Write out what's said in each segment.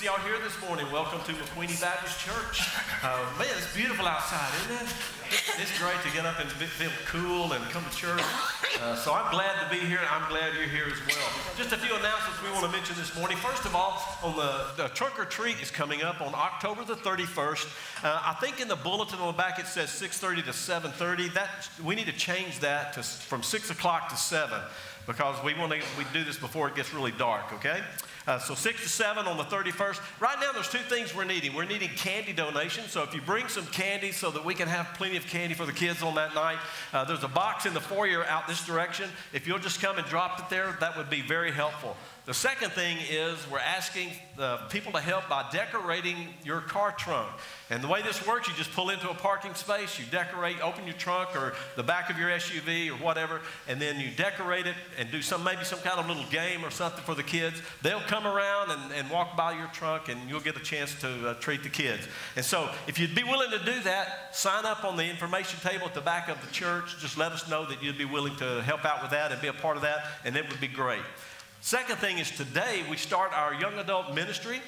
see y'all here this morning. Welcome to McQueeney Baptist Church. Uh, man, it's beautiful outside, isn't it? It's great to get up and feel cool and come to church. Uh, so I'm glad to be here. And I'm glad you're here as well. Just a few announcements we want to mention this morning. First of all, on the, the trunk or treat is coming up on October the 31st. Uh, I think in the bulletin on the back it says 6:30 to 7:30. That we need to change that to from 6 o'clock to 7 because we want to we do this before it gets really dark. Okay. Uh, so 6 to 7 on the 31st. Right now, there's two things we're needing. We're needing candy donations. So if you bring some candy so that we can have plenty of candy for the kids on that night, uh, there's a box in the foyer out this direction. If you'll just come and drop it there, that would be very helpful. The second thing is we're asking the people to help by decorating your car trunk. And the way this works, you just pull into a parking space, you decorate, open your trunk or the back of your SUV or whatever, and then you decorate it and do some maybe some kind of little game or something for the kids. They'll come around and, and walk by your trunk and you'll get a chance to uh, treat the kids. And so if you'd be willing to do that, sign up on the information table at the back of the church. Just let us know that you'd be willing to help out with that and be a part of that, and it would be great. Second thing is today we start our young adult ministry.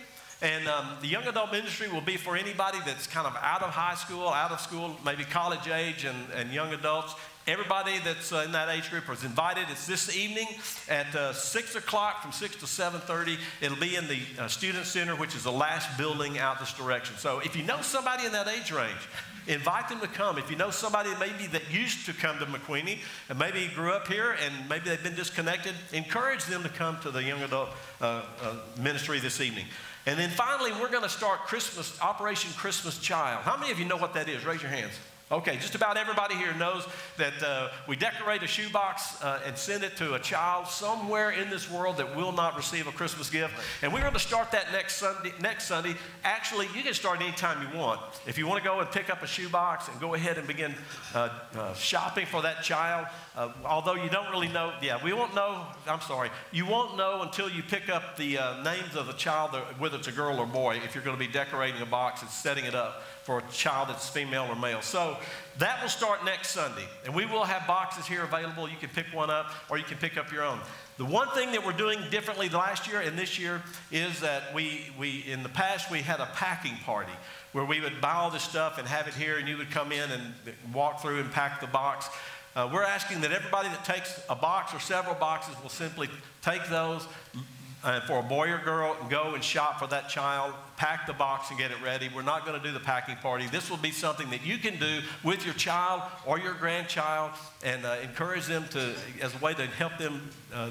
And um, the young adult ministry will be for anybody that's kind of out of high school, out of school, maybe college age, and, and young adults. Everybody that's uh, in that age group is invited. It's this evening at uh, 6 o'clock from 6 to 7.30. It'll be in the uh, Student Center, which is the last building out this direction. So if you know somebody in that age range, invite them to come. If you know somebody maybe that used to come to McQueeney and maybe grew up here and maybe they've been disconnected, encourage them to come to the young adult uh, uh, ministry this evening. And then finally, we're going to start Christmas, Operation Christmas Child. How many of you know what that is? Raise your hands. Okay, just about everybody here knows that uh, we decorate a shoebox uh, and send it to a child somewhere in this world that will not receive a Christmas gift. And we're going to start that next Sunday. Next Sunday, actually, you can start anytime you want. If you want to go and pick up a shoebox and go ahead and begin uh, uh shopping for that child, uh, although you don't really know, yeah, we won't know. I'm sorry, you won't know until you pick up the uh, names of the child, whether it's a girl or boy, if you're going to be decorating a box and setting it up for a child that's female or male. So that will start next Sunday. And we will have boxes here available. You can pick one up or you can pick up your own. The one thing that we're doing differently last year and this year is that we, we in the past, we had a packing party where we would buy all this stuff and have it here, and you would come in and walk through and pack the box. Uh, we're asking that everybody that takes a box or several boxes will simply take those, uh, for a boy or girl, go and shop for that child, pack the box and get it ready. We're not going to do the packing party. This will be something that you can do with your child or your grandchild and uh, encourage them to, as a way to help them uh,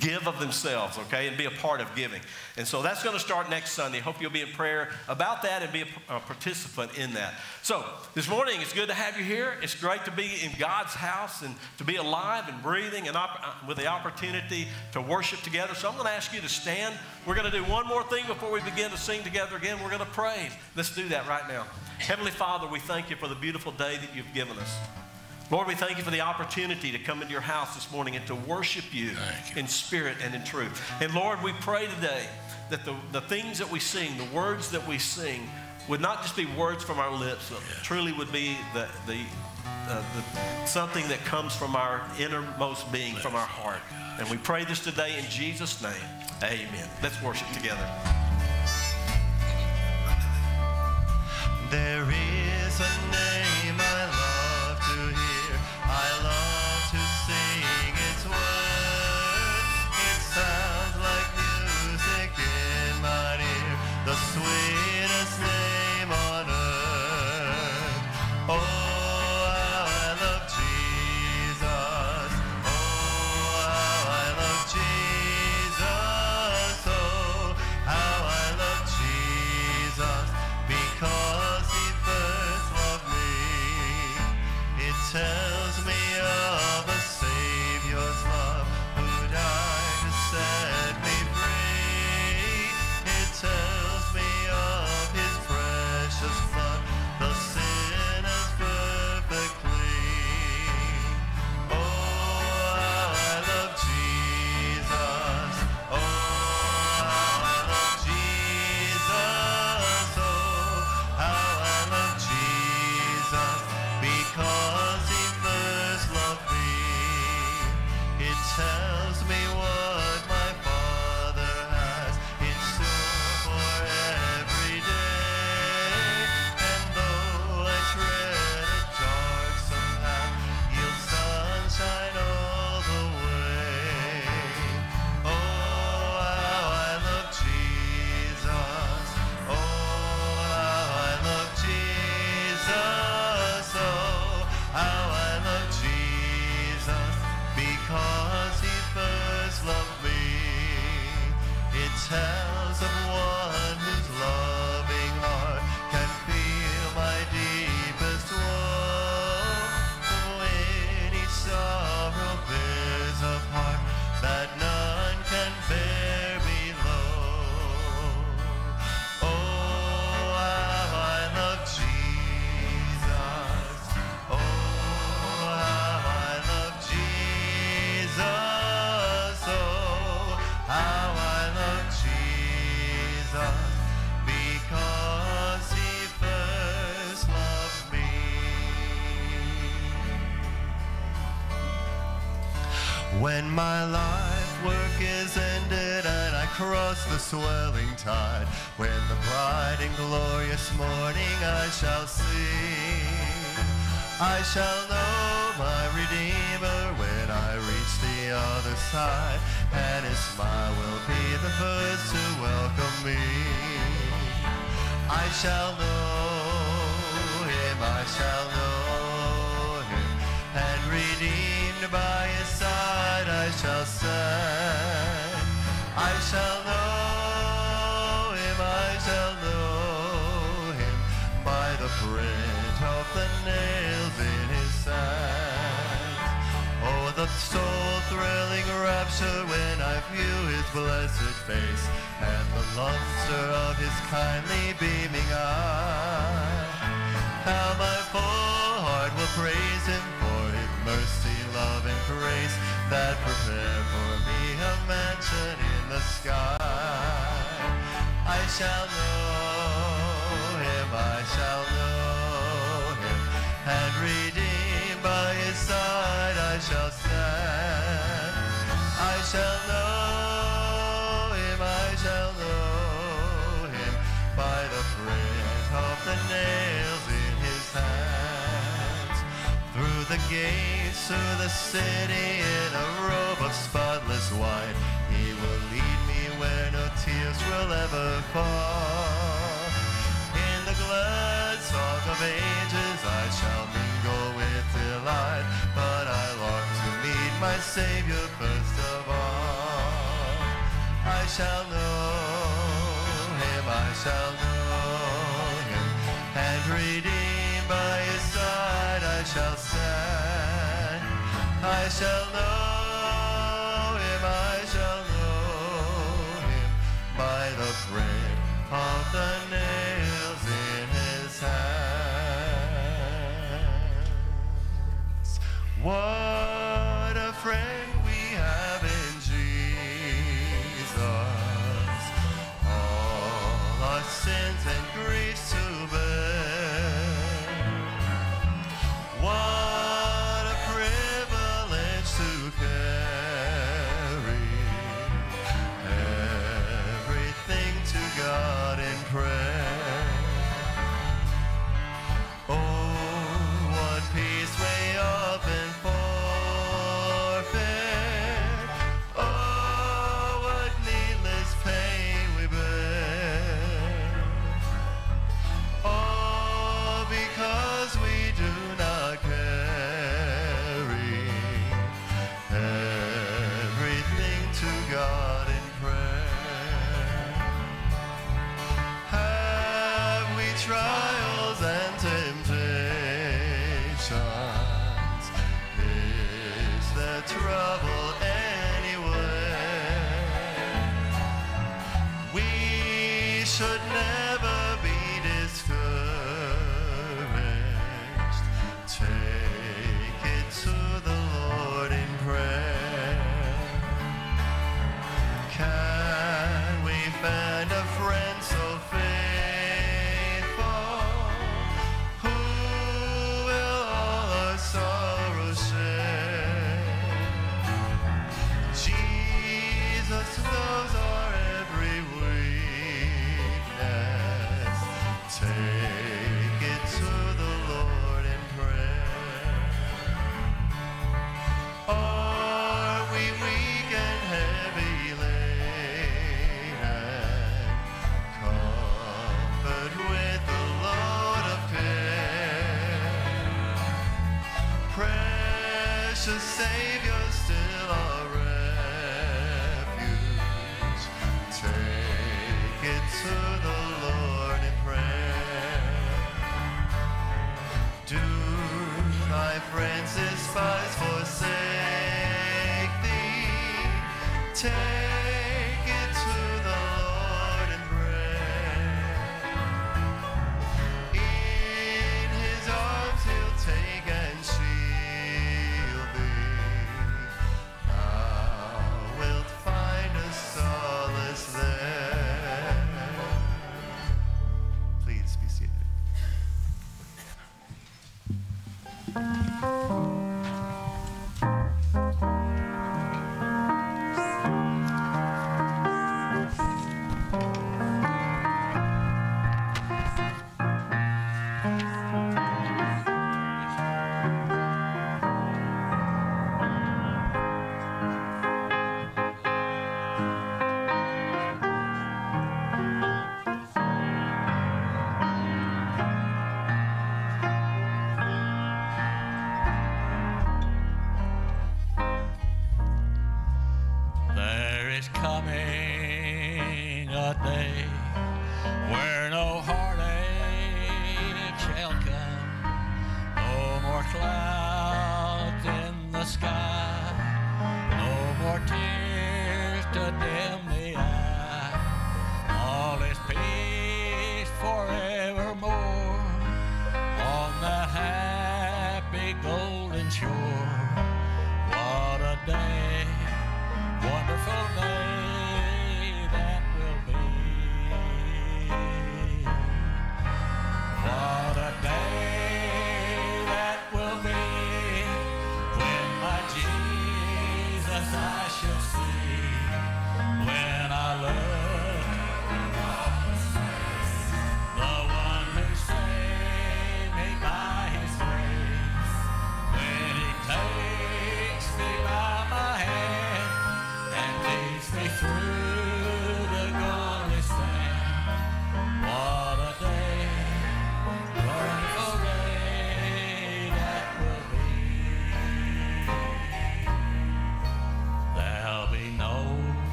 give of themselves, okay, and be a part of giving. And so that's going to start next Sunday. Hope you'll be in prayer about that and be a, a, participant in that. So this morning, it's good to have you here. It's great to be in God's house and to be alive and breathing and op- uh, with the opportunity to worship together. So I'm going to ask you to stand. We're going to do one more thing before we begin to sing together again. We're going to pray. Let's do that right now. Heavenly Father, we thank you for the beautiful day that you've given us. Lord, we thank you for the opportunity to come into your house this morning and to worship you, you, in spirit and in truth. And Lord, we pray today that the, the things that we sing, the words that we sing, would not just be words from our lips, but yeah. truly would be the, the, uh, the, something that comes from our innermost being, Bless from our heart. And we pray this today in Jesus' name. Amen. Let's worship together. There is a name When my life work is ended and I cross the swelling tide, when the bright and glorious morning I shall see, I shall know my Redeemer when I reach the other side, and his smile will be the first to welcome me. I shall know him, I shall know him, and redeemed by shall stand. I shall know him, I shall know him by the print of the nails in his hands. Oh, the soul-thrilling rapture when I view his blessed face and the luster of his kindly beaming eye. How my full heart will praise him mercy, love, and grace that prepare for me a mansion in the sky. I shall know him, I shall know him, and redeemed by his side I shall stand. I shall know him, I shall know him, by the print of the nails in his hands. Through the gates to the city in a robe of spotless white, he will lead me where no tears will ever fall. In the glad of ages I shall mingle with delight, but I long to meet my Savior first of all. I shall know him, I shall know him, and redeemed by his side I shall shall know him, I shall know him by the print of the nails in his hands. What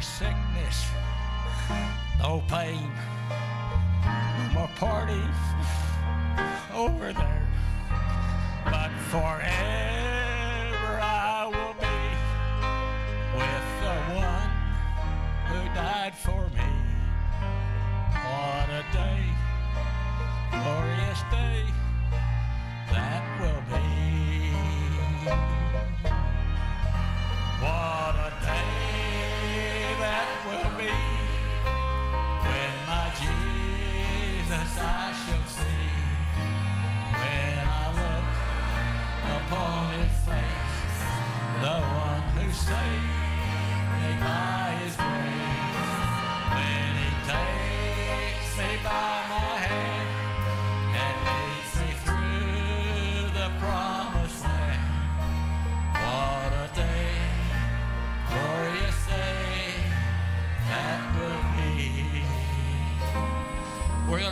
more sickness, no pain, no more parties over there, but forever I will be with the one who died for me. What a day, glorious day that will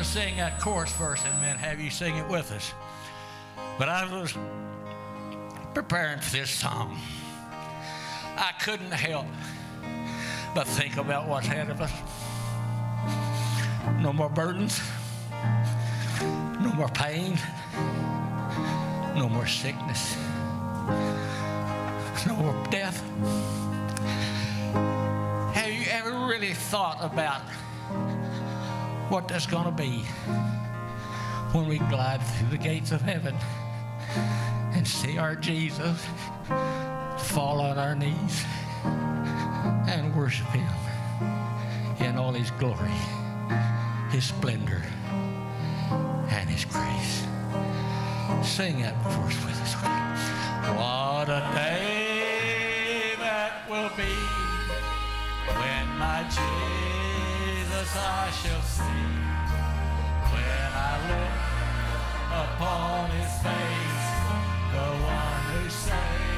sing that chorus first and then have you sing it with us. But I was preparing for this song. I couldn't help but think about what's ahead of us. No more burdens, no more pain, no more sickness, no more death. Have you ever really thought about what that's going to be when we glide through the gates of heaven and see our Jesus fall on our knees and worship Him in all His glory, His splendor, and His grace? Sing that verse with us. What a day that will be when my Jesus I shall see. When I look upon his face, the one who saved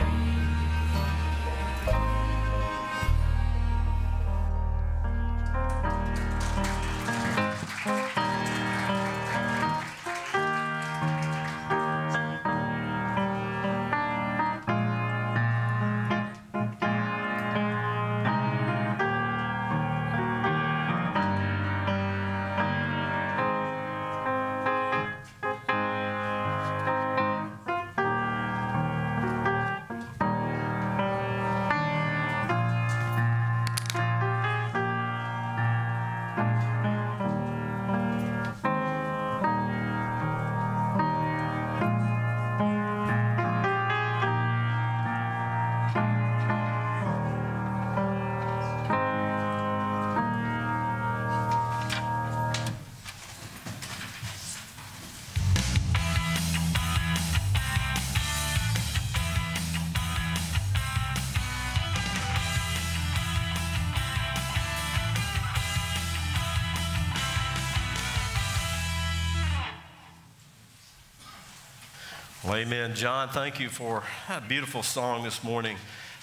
Well, amen. John, thank you for a beautiful song this morning.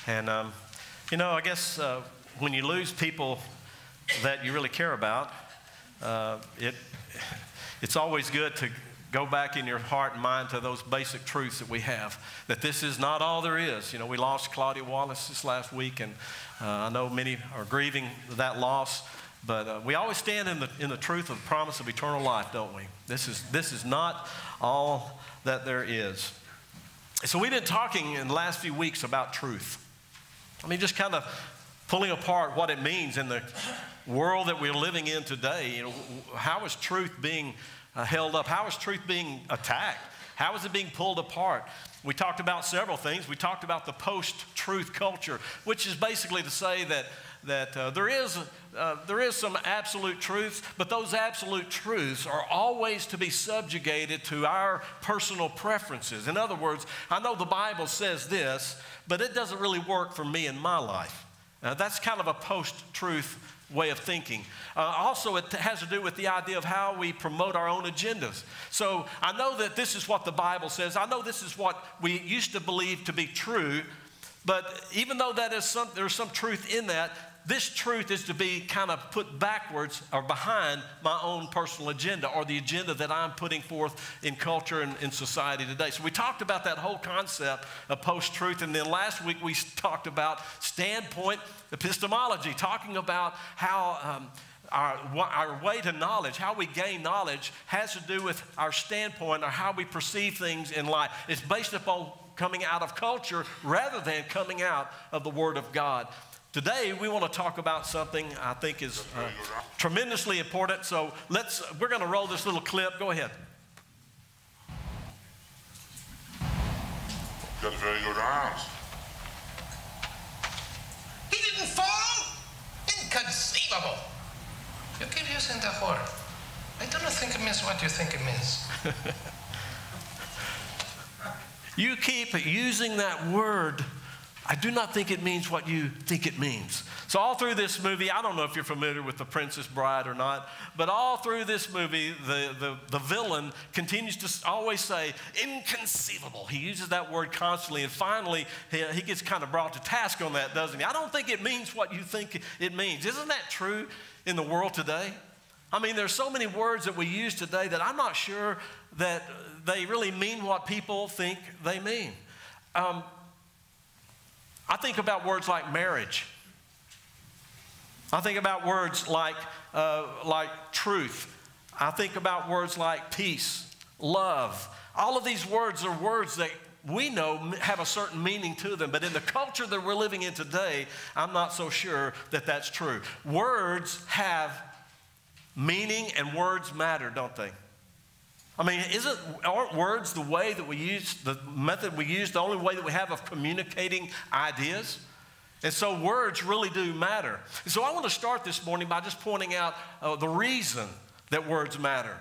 And, um, you know, I guess uh, when you lose people that you really care about, uh, it, it's always good to go back in your heart and mind to those basic truths that we have that this is not all there is. You know, we lost Claudia Wallace this last week, and uh, I know many are grieving that loss. But uh, we always stand in the, in the truth of the promise of eternal life, don't we? This is, this is not all that there is. So we've been talking in the last few weeks about truth. I mean, just kind of pulling apart what it means in the world that we're living in today. You know, how is truth being uh, held up? How is truth being attacked? How is it being pulled apart? We talked about several things. We talked about the post truth culture, which is basically to say that, that uh, there, is, uh, there is some absolute truths, but those absolute truths are always to be subjugated to our personal preferences. In other words, I know the Bible says this, but it doesn't really work for me in my life. Uh, that's kind of a post truth way of thinking. Uh, also, it has to do with the idea of how we promote our own agendas. So I know that this is what the Bible says. I know this is what we used to believe to be true. But even though that is some, there's some truth in that, this truth is to be kind of put backwards or behind my own personal agenda or the agenda that I'm putting forth in culture and in society today. So we talked about that whole concept of post truth. And then last week we talked about standpoint epistemology, talking about how. Um, our, our way to knowledge, how we gain knowledge, has to do with our standpoint or how we perceive things in life. It's based upon coming out of culture rather than coming out of the Word of God. Today, we want to talk about something I think is uh, tremendously important. So let's, we're going to roll this little clip. Go ahead. Got very good arms. He didn't fall? Inconceivable. You keep using the word. I do not think it means what you think it means. you keep using that word I do not think it means what you think it means. So, all through this movie, I don't know if you're familiar with The Princess Bride or not, but all through this movie, the, the, the villain continues to always say, inconceivable. He uses that word constantly, and finally, he, he gets kind of brought to task on that, doesn't he? I don't think it means what you think it means. Isn't that true in the world today? I mean, there's so many words that we use today that I'm not sure that they really mean what people think they mean. Um, I think about words like marriage. I think about words like, uh, like truth. I think about words like peace, love. All of these words are words that we know have a certain meaning to them, but in the culture that we're living in today, I'm not so sure that that's true. Words have meaning and words matter, don't they? I mean, isn't, aren't words the way that we use, the method we use, the only way that we have of communicating ideas? And so words really do matter. And so I want to start this morning by just pointing out uh, the reason that words matter.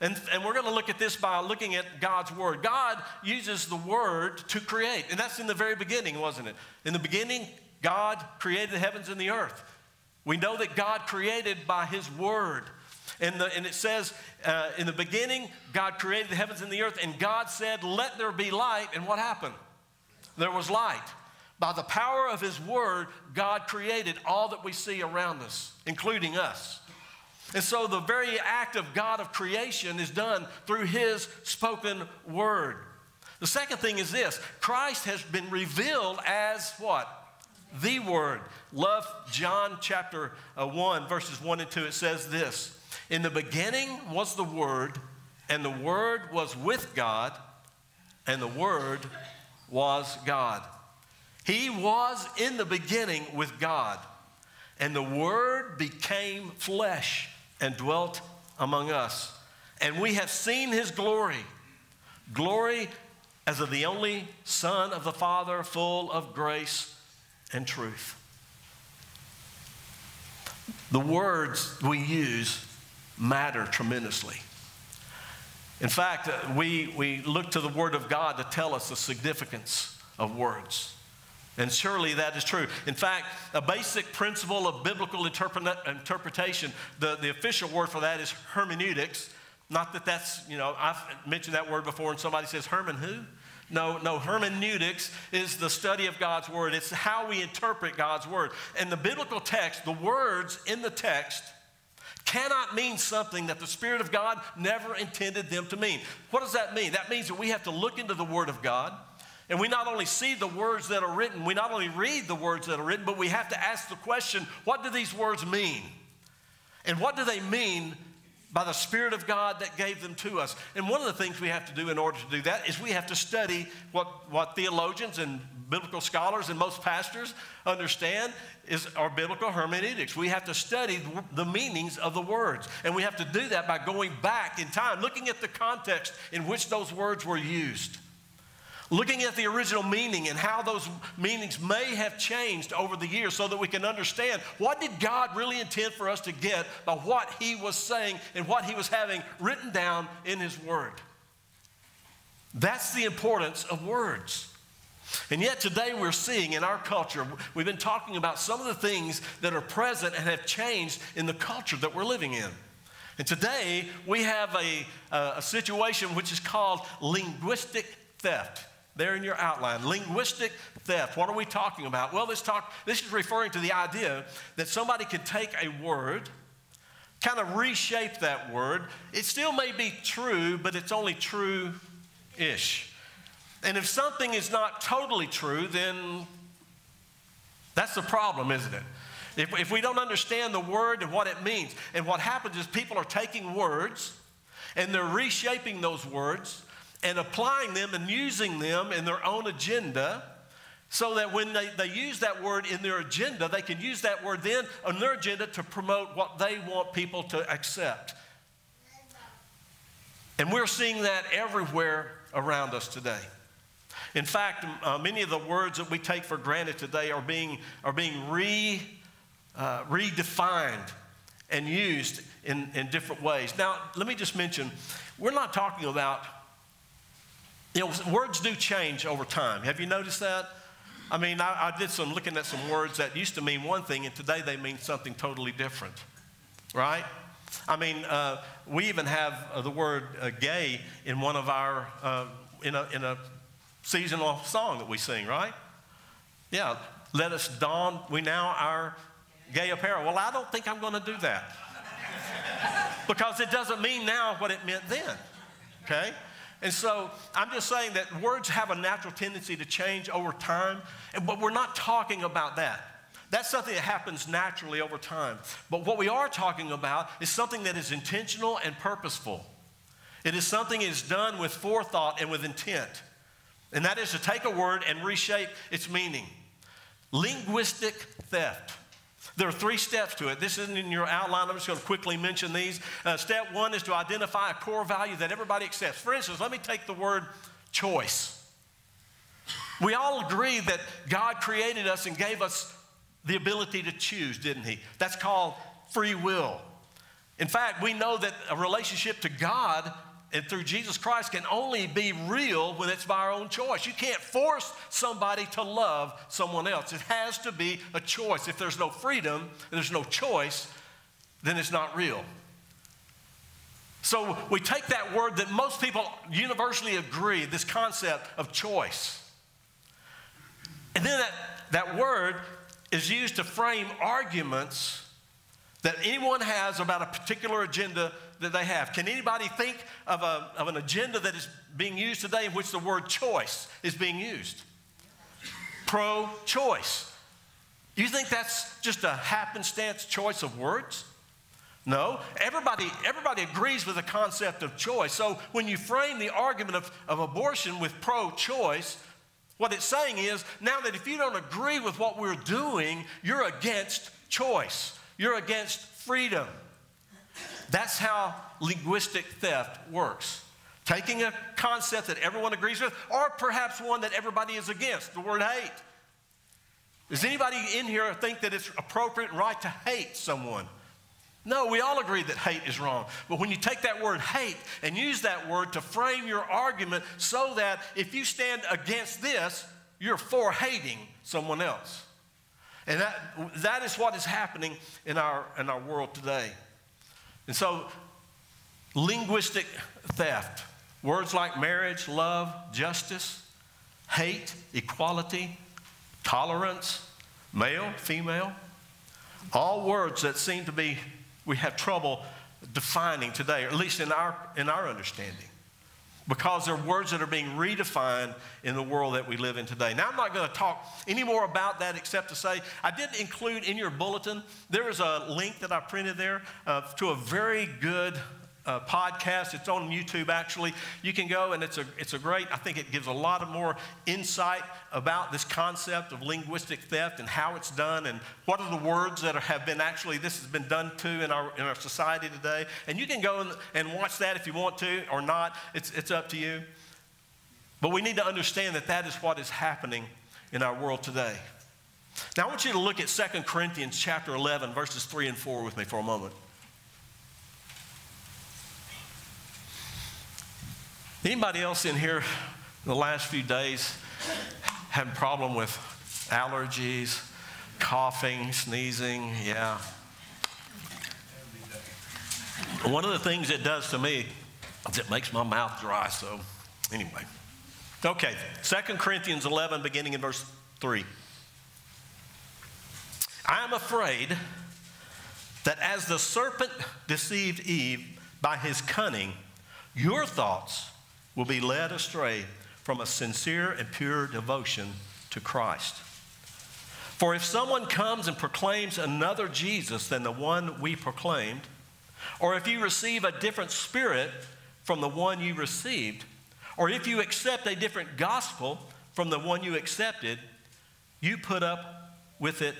And, and we're going to look at this by looking at God's Word. God uses the Word to create. And that's in the very beginning, wasn't it? In the beginning, God created the heavens and the earth. We know that God created by His Word. And, the, and it says, uh, in the beginning, God created the heavens and the earth, and God said, Let there be light. And what happened? there was light. By the power of His Word, God created all that we see around us, including us. And so the very act of God of creation is done through His spoken Word. The second thing is this Christ has been revealed as what? The Word. Love John chapter uh, 1, verses 1 and 2. It says this In the beginning was the Word, and the Word was with God, and the Word was God. He was in the beginning with God, and the Word became flesh and dwelt among us. And we have seen his glory glory as of the only Son of the Father, full of grace and truth. The words we use matter tremendously. In fact, uh, we, we look to the Word of God to tell us the significance of words. And surely that is true. In fact, a basic principle of biblical interpretation, the, the official word for that is hermeneutics. Not that that's, you know, I've mentioned that word before and somebody says, Herman who? No, no, hermeneutics is the study of God's word. It's how we interpret God's word. And the biblical text, the words in the text, cannot mean something that the Spirit of God never intended them to mean. What does that mean? That means that we have to look into the Word of God and we not only see the words that are written, we not only read the words that are written, but we have to ask the question what do these words mean? And what do they mean by the Spirit of God that gave them to us? And one of the things we have to do in order to do that is we have to study what, what theologians and biblical scholars and most pastors understand is our biblical hermeneutics. We have to study the meanings of the words. And we have to do that by going back in time, looking at the context in which those words were used looking at the original meaning and how those meanings may have changed over the years so that we can understand what did God really intend for us to get by what he was saying and what he was having written down in his word. That's the importance of words. And yet today we're seeing in our culture, we've been talking about some of the things that are present and have changed in the culture that we're living in. And today we have a, a, situation which is called linguistic theft there in your outline. Linguistic theft. What are we talking about? Well, this talk this is referring to the idea that somebody can take a word, kind of reshape that word. It still may be true, but it's only true-ish. And if something is not totally true, then that's the problem, isn't it? If, if we don't understand the word and what it means, and what happens is people are taking words and they're reshaping those words and applying them and using them in their own agenda so that when they, they use that word in their agenda, they can use that word then on their agenda to promote what they want people to accept. And we're seeing that everywhere around us today. In fact, uh, many of the words that we take for granted today are being, are being re, uh, redefined and used in, in different ways. Now, let me just mention we're not talking about you know, words do change over time. Have you noticed that? I mean, I, I, did some looking at some words that used to mean one thing, and today they mean something totally different, right? I mean, uh, we even have uh, the word uh, gay in one of our, uh, in, a, in a seasonal song that we sing, right? Yeah, let us don, we now our gay apparel. Well, I don't think I'm going to do that because it doesn't mean now what it meant then, okay? And so I'm just saying that words have a natural tendency to change over time, but we're not talking about that. That's something that happens naturally over time. But what we are talking about is something that is intentional and purposeful. It is something that is done with forethought and with intent. And that is to take a word and reshape its meaning. Linguistic theft. There are three steps to it. This isn't in your outline. I'm just going to quickly mention these. Uh, step one is to identify a core value that everybody accepts. For instance, let me take the word choice. We all agree that God created us and gave us the ability to choose, didn't He? That's called free will. In fact, we know that a relationship to God and through Jesus Christ can only be real when it's by our own choice. You can't force somebody to love someone else. It has to be a choice. If there's no freedom and there's no choice, then it's not real. So we take that word that most people universally agree, this concept of choice. And then that, that word is used to frame arguments that anyone has about a particular agenda that they have. Can anybody think of, a, of an agenda that is being used today in which the word choice is being used? Pro choice. You think that's just a happenstance choice of words? No, everybody, everybody agrees with the concept of choice. So when you frame the argument of, of abortion with pro choice, what it's saying is now that if you don't agree with what we're doing, you're against choice, you're against freedom. That's how linguistic theft works. Taking a concept that everyone agrees with, or perhaps one that everybody is against, the word hate. Does anybody in here think that it's appropriate and right to hate someone? No, we all agree that hate is wrong. But when you take that word hate and use that word to frame your argument so that if you stand against this, you're for hating someone else. And that, that is what is happening in our, in our world today. And so, linguistic theft, words like marriage, love, justice, hate, equality, tolerance, male, female, all words that seem to be we have trouble defining today, or at least in our, in our understanding. Because they're words that are being redefined in the world that we live in today. Now, I'm not going to talk any more about that except to say I did include in your bulletin, there is a link that I printed there uh, to a very good podcast. It's on YouTube, actually. You can go, and it's a, it's a great, I think it gives a lot of more insight about this concept of linguistic theft and how it's done and what are the words that are, have been actually, this has been done to in our, in our society today. And you can go and, and watch that if you want to or not. It's, it's up to you. But we need to understand that that is what is happening in our world today. Now, I want you to look at 2 Corinthians chapter 11, verses 3 and 4 with me for a moment. Anybody else in here the last few days had a problem with allergies, coughing, sneezing? Yeah. One of the things it does to me is it makes my mouth dry. So, anyway. Okay, 2 Corinthians 11, beginning in verse 3. I am afraid that as the serpent deceived Eve by his cunning, your thoughts will be led astray from a sincere and pure devotion to Christ. For if someone comes and proclaims another Jesus than the one we proclaimed, or if you receive a different spirit from the one you received, or if you accept a different gospel from the one you accepted, you put up with it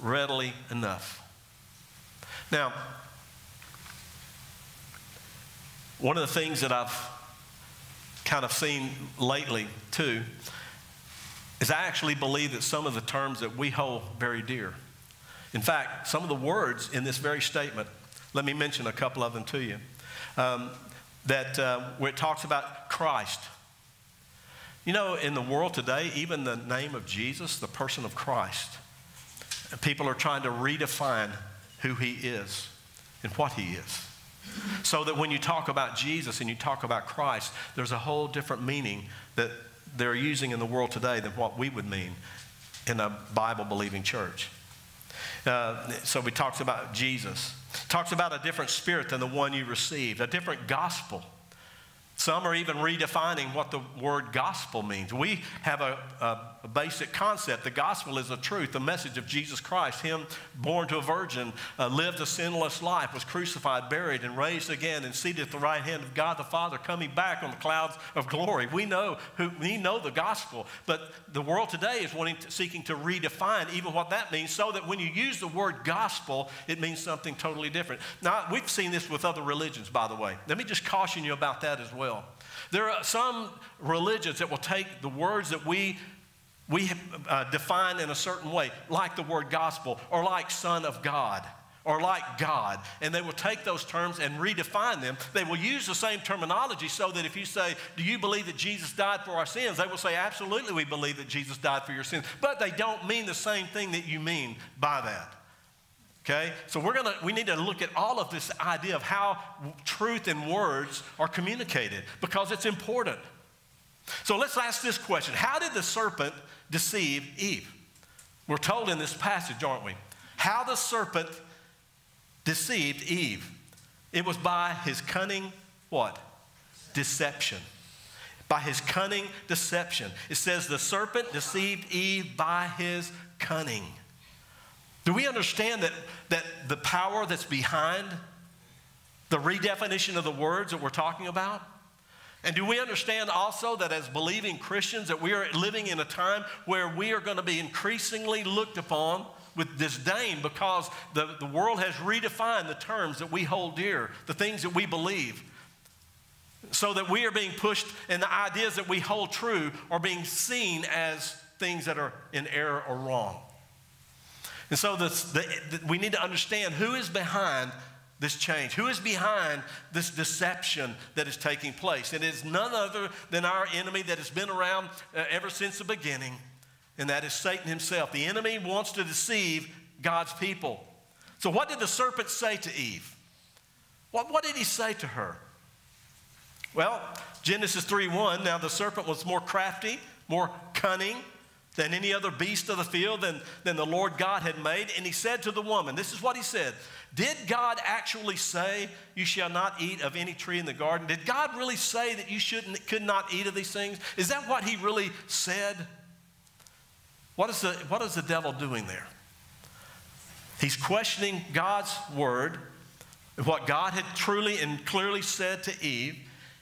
readily enough. Now, one of the things that I've kind of seen lately, too, is I actually believe that some of the terms that we hold very dear. In fact, some of the words in this very statement, let me mention a couple of them to you. Um, that uh, where it talks about Christ. You know, in the world today, even the name of Jesus, the person of Christ, people are trying to redefine who he is and what he is. So that when you talk about Jesus and you talk about Christ, there's a whole different meaning that they're using in the world today than what we would mean in a Bible believing church. Uh, so we talked about Jesus. Talks about a different spirit than the one you received, a different gospel. Some are even redefining what the word gospel means. We have a, a, basic concept. The gospel is the truth, the message of Jesus Christ, Him born to a virgin, uh, lived a sinless life, was crucified, buried, and raised again, and seated at the right hand of God the Father, coming back on the clouds of glory. We know who we know the gospel, but the world today is wanting to, seeking to redefine even what that means, so that when you use the word gospel, it means something totally different. Now we've seen this with other religions, by the way. Let me just caution you about that as well There are some religions that will take the words that we we uh, define in a certain way, like the word gospel, or like son of God, or like God, and they will take those terms and redefine them. They will use the same terminology so that if you say, Do you believe that Jesus died for our sins? they will say, Absolutely, we believe that Jesus died for your sins. But they don't mean the same thing that you mean by that. Okay? So we're gonna we need to look at all of this idea of how truth and words are communicated because it's important. So let's ask this question How did the serpent deceive Eve? We're told in this passage, aren't we? How the serpent deceived Eve. It was by his cunning what? Deception. By his cunning deception. It says the serpent deceived Eve by his cunning. Do we understand that, that the power that's behind the redefinition of the words that we're talking about? And do we understand also that as believing Christians that we are living in a time where we are going to be increasingly looked upon with disdain because the, the world has redefined the terms that we hold dear, the things that we believe. So that we are being pushed and the ideas that we hold true are being seen as things that are in error or wrong. And so the, the, we need to understand who is behind this change? Who is behind this deception that is taking place? It is none other than our enemy that has been around uh, ever since the beginning, and that is Satan himself. The enemy wants to deceive God's people. So, what did the serpent say to Eve? What, what did he say to her? Well, Genesis 3 1, now the serpent was more crafty, more cunning than any other beast of the field than, than the Lord God had made. And he said to the woman, This is what he said did God actually say, You shall not eat of any tree in the garden? Did God really say that you shouldn't, could not eat of these things? Is that what He really said? What is the, what is the devil doing there? He's questioning God's word, what God had truly and clearly said to Eve,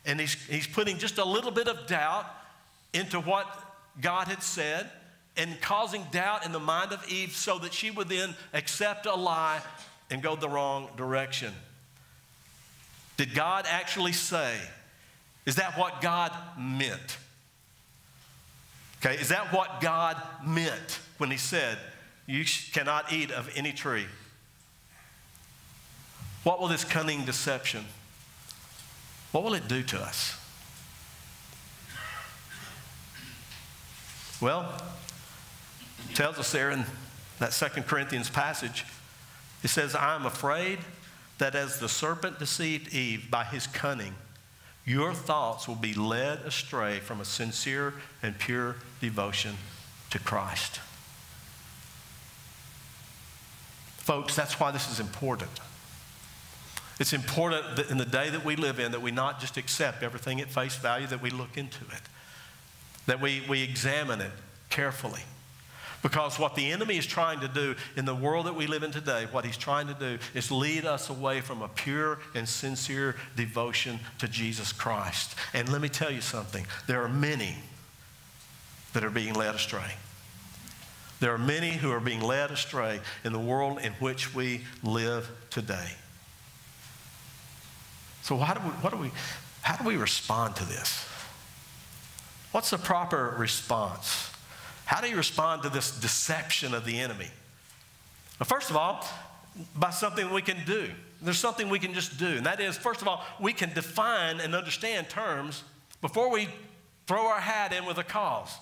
and he's, he's putting just a little bit of doubt into what God had said and causing doubt in the mind of Eve so that she would then accept a lie and go the wrong direction. Did God actually say? Is that what God meant? Okay, is that what God meant when He said, You cannot eat of any tree? What will this cunning deception, what will it do to us? Well, tells us there in that Second Corinthians passage it says, I am afraid that as the serpent deceived Eve by his cunning, your thoughts will be led astray from a sincere and pure devotion to Christ. Folks, that's why this is important. It's important that in the day that we live in that we not just accept everything at face value, that we look into it, that we, we examine it carefully. Because what the enemy is trying to do in the world that we live in today, what he's trying to do is lead us away from a pure and sincere devotion to Jesus Christ. And let me tell you something there are many that are being led astray. There are many who are being led astray in the world in which we live today. So, how do we, what do we, how do we respond to this? What's the proper response? How do you respond to this deception of the enemy? Well, first of all, by something we can do. There's something we can just do, and that is, first of all, we can define and understand terms before we throw our hat in with a cause.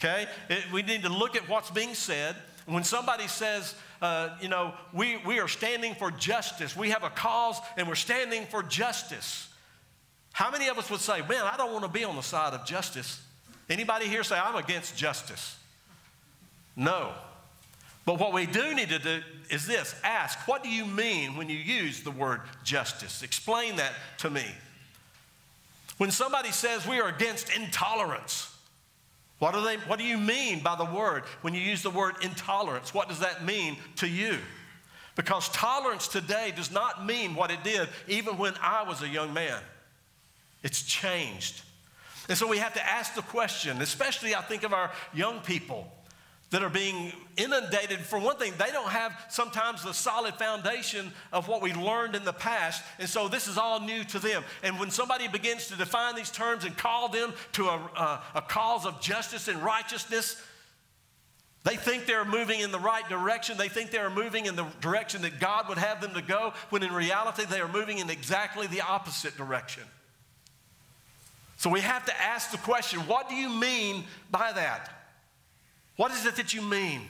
Okay? It, we need to look at what's being said. When somebody says, uh, you know, we, we are standing for justice, we have a cause and we're standing for justice. How many of us would say, man, I don't want to be on the side of justice? Anybody here say, I'm against justice? No. But what we do need to do is this ask, what do you mean when you use the word justice? Explain that to me. When somebody says we are against intolerance, what do, they, what do you mean by the word? When you use the word intolerance, what does that mean to you? Because tolerance today does not mean what it did even when I was a young man. It's changed. And so we have to ask the question, especially I think of our young people that are being inundated. For one thing, they don't have sometimes the solid foundation of what we learned in the past. And so this is all new to them. And when somebody begins to define these terms and call them to a, a, a cause of justice and righteousness, they think they're moving in the right direction. They think they're moving in the direction that God would have them to go, when in reality, they are moving in exactly the opposite direction. So we have to ask the question what do you mean by that? What is it that you mean?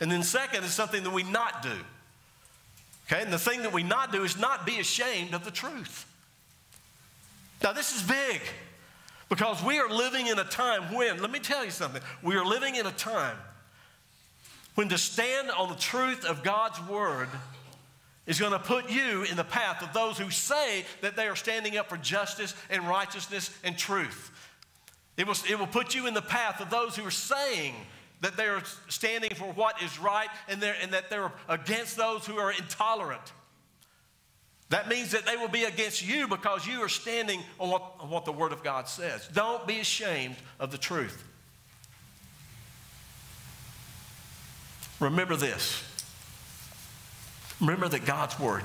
And then, second, is something that we not do. Okay, and the thing that we not do is not be ashamed of the truth. Now, this is big Because we are living in a time when, let me tell you something, we are living in a time when to stand on the truth of God's word is going to put you in the path of those who say that they are standing up for justice and righteousness and truth. It will, it will put you in the path of those who are saying that they are standing for what is right and, and that they're against those who are intolerant. That means that they will be against you because you are standing on what, on what the Word of God says. Don't be ashamed of the truth. Remember this. Remember that God's Word,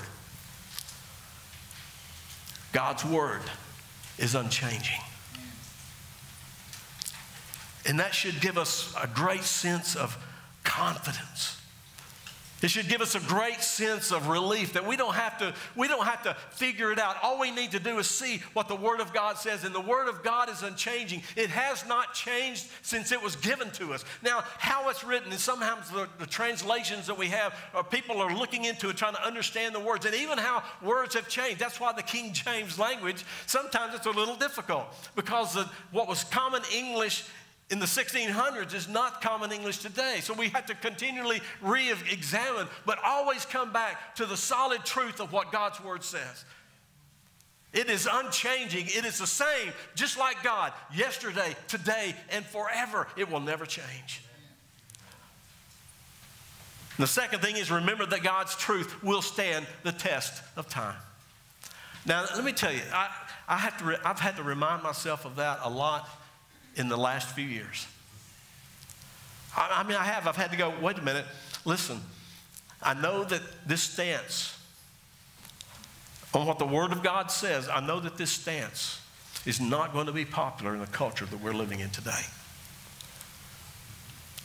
God's Word is unchanging. And that should give us a great sense of confidence it should give us a great sense of relief that we don't have to we don't have to figure it out. All we need to do is see what the word of God says and the word of God is unchanging. It has not changed since it was given to us. Now, how it's written and sometimes the, the translations that we have uh, people are looking into it trying to understand the words and even how words have changed. That's why the King James language sometimes it's a little difficult because what was common English in the 1600s is not common English today. So we have to continually re examine, but always come back to the solid truth of what God's Word says. It is unchanging, it is the same, just like God, yesterday, today, and forever. It will never change. The second thing is remember that God's truth will stand the test of time. Now, let me tell you, I, I have to I've had to remind myself of that a lot in the last few years. I, I mean, I have. I've had to go, wait a minute, listen, I know that this stance on what the Word of God says, I know that this stance is not going to be popular in the culture that we're living in today.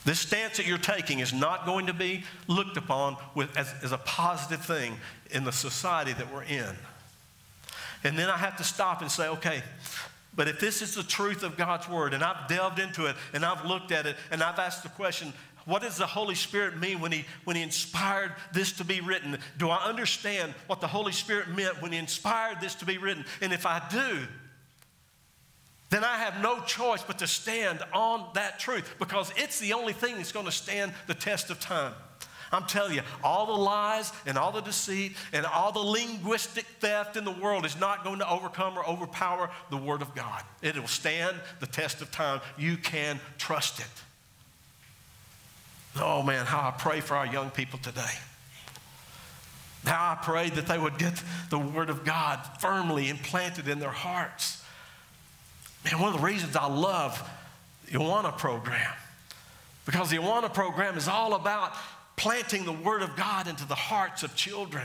This stance that you're taking is not going to be looked upon with, as, as a positive thing in the society that we're in. And then I have to stop and say, okay, but if this is the truth of God's word, and I've delved into it, and I've looked at it, and I've asked the question, what does the Holy Spirit mean when he, when he inspired this to be written? Do I understand what the Holy Spirit meant when He inspired this to be written? And if I do, then I have no choice but to stand on that truth because it's the only thing that's going to stand the test of time. I'm telling you, all the lies and all the deceit and all the linguistic theft in the world is not going to overcome or overpower the Word of God. It will stand the test of time. You can trust it. Oh man, how I pray for our young people today. How I pray that they would get the Word of God firmly implanted in their hearts. Man, one of the reasons I love the Awana program, because the Awana program is all about planting the Word of God into the hearts of children.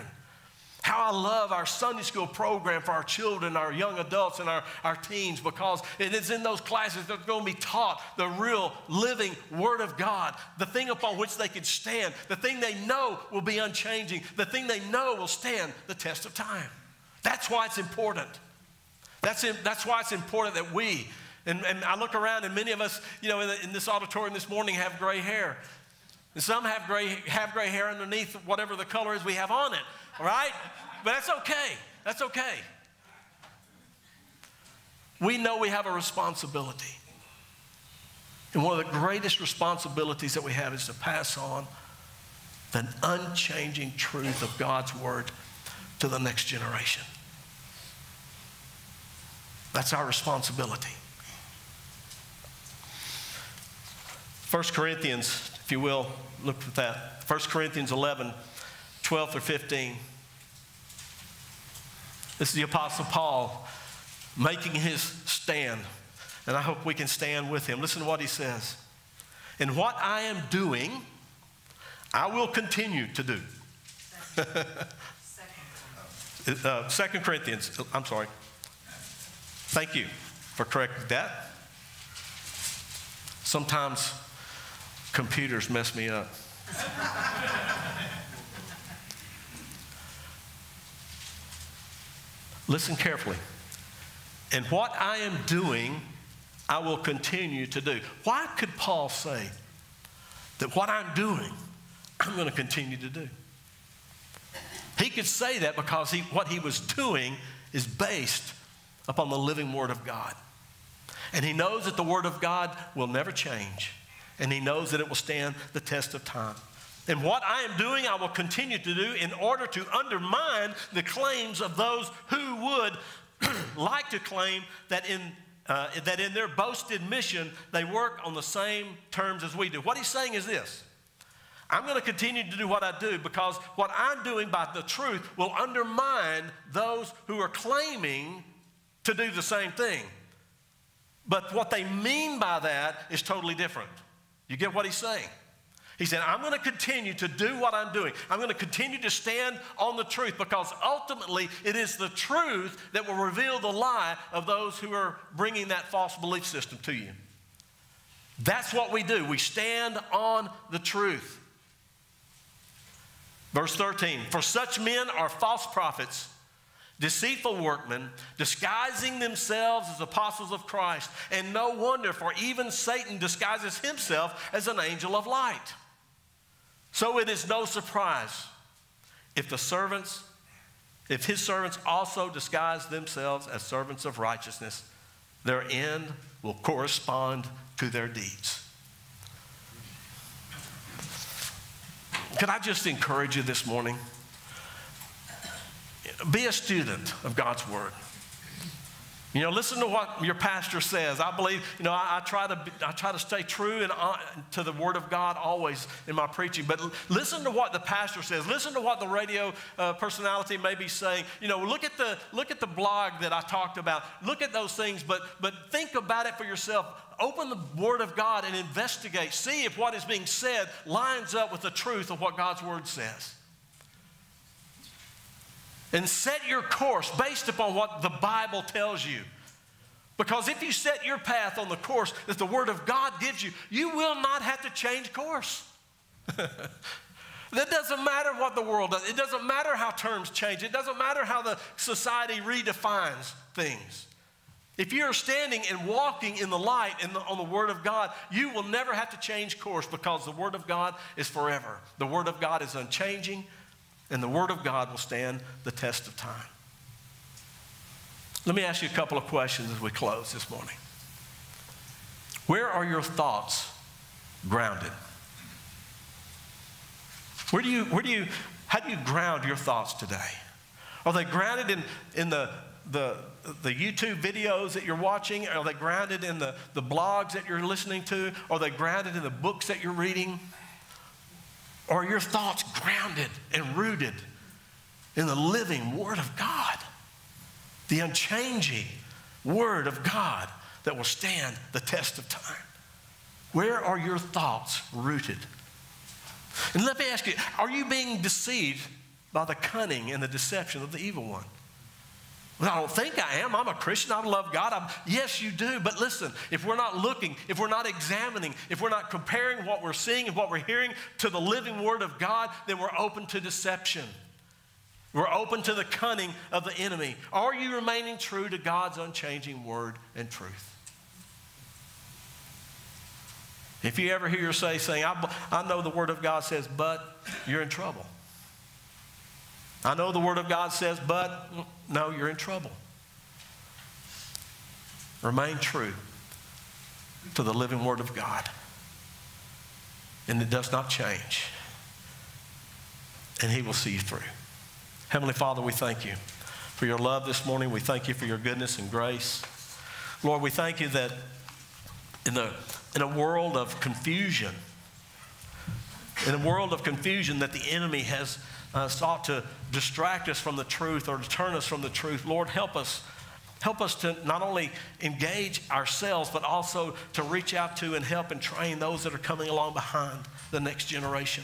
How I love our Sunday school program for our children, our young adults, and our, our teens because it is in those classes that they're going to be taught the real living Word of God, the thing upon which they can stand, the thing they know will be unchanging, the thing they know will stand the test of time. That's why it's important. That's, in, that's why it's important that we, and, and I look around and many of us, you know, in, the, in this auditorium this morning have gray hair. And some have gray, have gray hair underneath whatever the color is we have on it, all right? But that's okay. That's okay. We know we have a responsibility. And one of the greatest responsibilities that we have is to pass on the unchanging truth of God's Word to the next generation. That's our responsibility. 1 Corinthians, if you will, look at that. 1 Corinthians 11, 12 through 15. This is the Apostle Paul making his stand. And I hope we can stand with him. Listen to what he says. And what I am doing, I will continue to do. uh, 2 Corinthians, I'm sorry. Thank you for correcting that. Sometimes computers mess me up. Listen carefully. And what I am doing, I will continue to do. Why could Paul say that what I'm doing, I'm going to continue to do? He could say that because he, what he was doing is based upon the living Word of God. And he knows that the Word of God will never change. And he knows that it will stand the test of time. And what I am doing, I will continue to do in order to undermine the claims of those who would like to claim that in, uh, that in their boasted mission they work on the same terms as we do. What he's saying is this I'm going to continue to do what I do because what I'm doing by the truth will undermine those who are claiming to do the same thing. But what they mean by that is totally different. You get what he's saying? He said, I'm going to continue to do what I'm doing. I'm going to continue to stand on the truth because ultimately it is the truth that will reveal the lie of those who are bringing that false belief system to you. That's what we do. We stand on the truth. Verse 13 For such men are false prophets deceitful workmen, disguising themselves as apostles of Christ. And no wonder, for even Satan disguises himself as an angel of light. So it is no surprise if the servants, if his servants also disguise themselves as servants of righteousness, their end will correspond to their deeds. Can I just encourage you this morning? Be a student of God's Word. You know, listen to what your pastor says. I believe, you know, I, I try to I try to stay true and uh, to the Word of God always in my preaching. But listen to what the pastor says. Listen to what the radio uh, personality may be saying. You know, look at the look at the blog that I talked about. Look at those things, but but think about it for yourself. Open the Word of God and investigate. See if what is being said lines up with the truth of what God's Word says and set your course based upon what the Bible tells you. Because if you set your path on the course that the Word of God gives you, you will not have to change course. that doesn't matter what the world does. It doesn't matter how terms change. It doesn't matter how the society redefines things. If you're standing and walking in the light and on the Word of God, you will never have to change course because the Word of God is forever. The Word of God is unchanging, and the Word of God will stand the test of time. Let me ask you a couple of questions as we close this morning. Where are your thoughts grounded? Where do you, where do you, how do you ground your thoughts today? Are they grounded in, in the, the, the YouTube videos that you're watching? Are they grounded in the, the blogs that you're listening to? Are they grounded in the books that you're reading? Are your thoughts grounded and rooted in the living Word of God? The unchanging Word of God that will stand the test of time. Where are your thoughts rooted? And let me ask you are you being deceived by the cunning and the deception of the evil one? Well, I don't think I am. I'm a Christian. I love God. I'm, yes, you do. But listen, if we're not looking, if we're not examining, if we're not comparing what we're seeing and what we're hearing to the living Word of God, then we're open to deception. We're open to the cunning of the enemy. Are you remaining true to God's unchanging Word and truth? If you ever hear your say saying, I, I know the Word of God says, but you're in trouble. I know the Word of God says, but no, you're in trouble. Remain true to the living Word of God. And it does not change. And He will see you through. Heavenly Father, we thank you for your love this morning. We thank you for your goodness and grace. Lord, we thank you that in, the, in a world of confusion, in a world of confusion that the enemy has uh, sought to distract us from the truth or to turn us from the truth. Lord, help us. Help us to not only engage ourselves, but also to reach out to and help and train those that are coming along behind the next generation.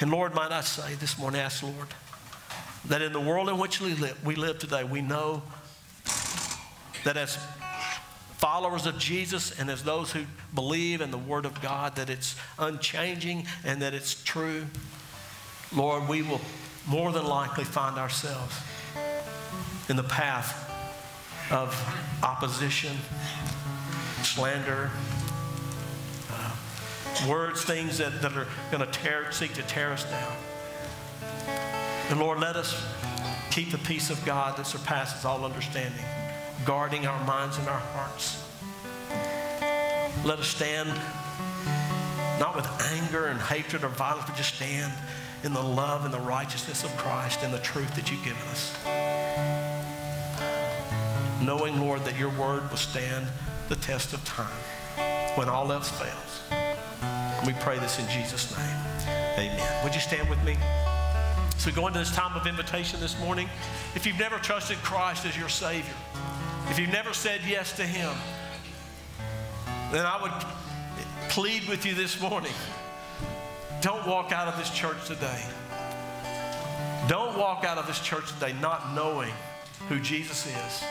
And Lord, might I say this morning, ask Lord, that in the world in which we live, we live today, we know that as followers of Jesus and as those who believe in the Word of God, that it's unchanging and that it's true. Lord, we will more than likely find ourselves in the path of opposition, slander, uh, words, things that, that are going to tear, seek to tear us down. And Lord, let us keep the peace of God that surpasses all understanding. guarding our minds and our hearts. Let us stand not with anger and hatred or violence, but just stand in the love and the righteousness of Christ and the truth that you've given us. Knowing, Lord, that your word will stand the test of time when all else fails. We pray this in Jesus' name. Amen. Would you stand with me? So go into this time of invitation this morning. If you've never trusted Christ as your Savior, if you've never said yes to Him, then I would plead with you this morning don't walk out of this church today. Don't walk out of this church today not knowing who Jesus is,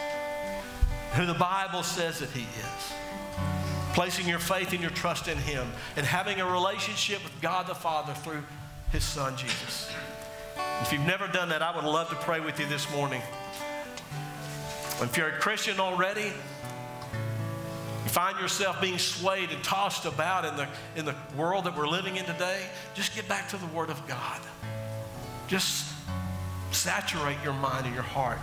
who the Bible says that He is. Placing your faith and your trust in Him and having a relationship with God the Father through His Son Jesus. If you've never done that, I would love to pray with you this morning. If you're a Christian already, find yourself being swayed and tossed about in the, in the world that we're living in today, just get back to the Word of God. Just saturate your mind and your heart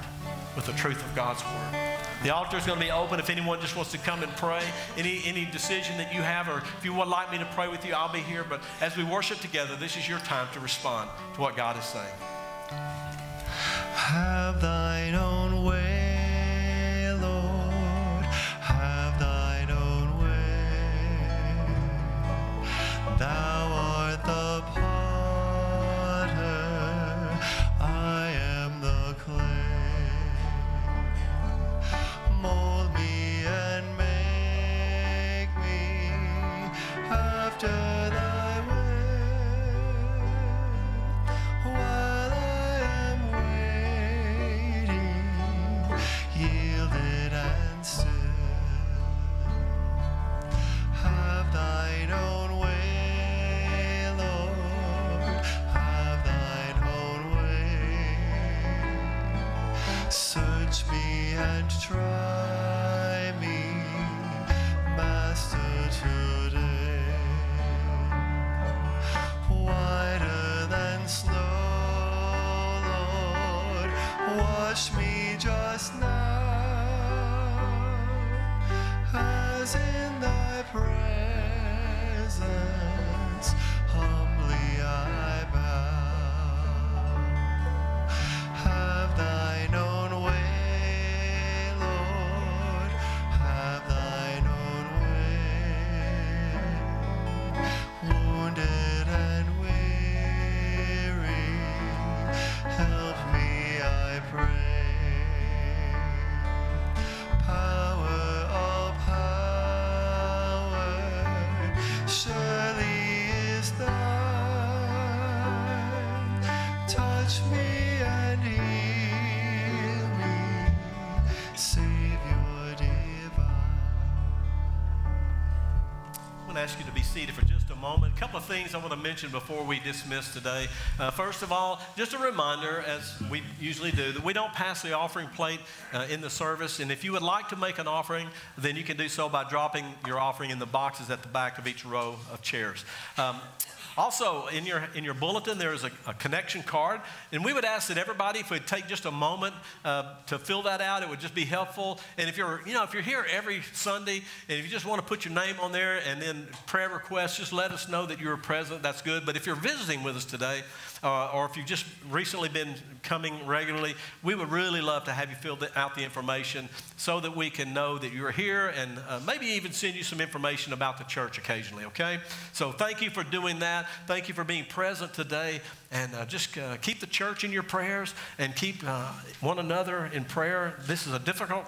with the truth of God's Word. The altar is going to be open if anyone just wants to come and pray. Any, any decision that you have, or if you would like me to pray with you, I'll be here. But as we worship together, this is your time to respond to what God is saying. Have thine own way, Thou Search me and try me, Master, today whiter than snow, Lord. Wash me just now, as in thy of things I want to mention before we dismiss today. Uh, first of all, just a reminder, as we usually do, that we don't pass the offering plate uh, in the service. And if you would like to make an offering, then you can do so by dropping your offering in the boxes at the back of each row of chairs. Um, also, in your, in your bulletin, there is a, a connection card. And we would ask that everybody, if we'd take just a moment uh, to fill that out, it would just be helpful. And if you're, you know, if you're here every Sunday and if you just want to put your name on there and then prayer requests, just let us know that you're present. That's good. But if you're visiting with us today, uh, or if you've just recently been coming regularly, we would really love to have you fill the, out the information so that we can know that you're here and uh, maybe even send you some information about the church occasionally, okay? So thank you for doing that. Thank you for being present today. And uh, just uh, keep the church in your prayers and keep uh, one another in prayer. This is a difficult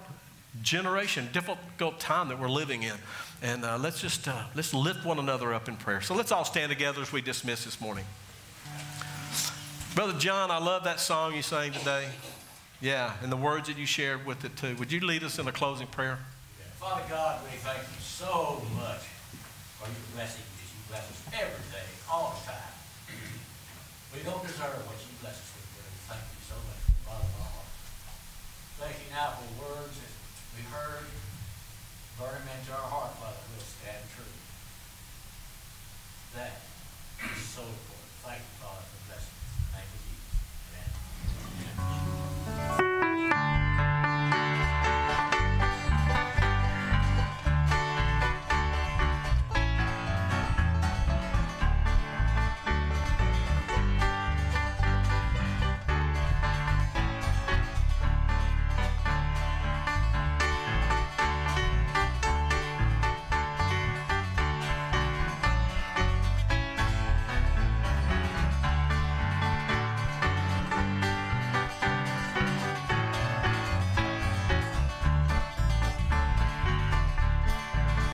generation, difficult time that we're living in. And uh, let's just uh, let's lift one another up in prayer. So let's all stand together as we dismiss this morning. Brother John, I love that song you sang today. Yeah, and the words that you shared with it too. Would you lead us in a closing prayer? Father God, we thank you so much for your blessing that you bless us every day, all the time. We don't deserve what you bless us with, we thank you so much our hearts. Thank you now for words that we heard, burn them into our heart, Father, We'll stand true. That is so important. Thank you, Father,